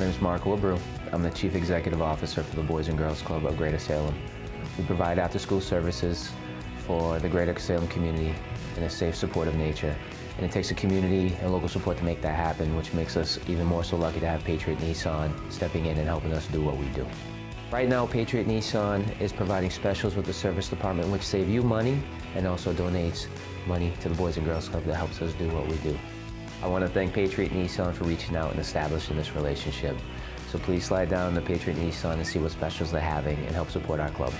name is Marco Abreu. I'm the Chief Executive Officer for the Boys and Girls Club of Greater Salem. We provide after-school services for the Greater Salem community in a safe, supportive nature. And it takes a community and local support to make that happen, which makes us even more so lucky to have Patriot Nissan stepping in and helping us do what we do. Right now, Patriot Nissan is providing specials with the service department, which save you money and also donates money to the Boys and Girls Club that helps us do what we do. I want to thank Patriot Nissan for reaching out and establishing this relationship. So please slide down to Patriot Nissan and see what specials they're having and help support our club.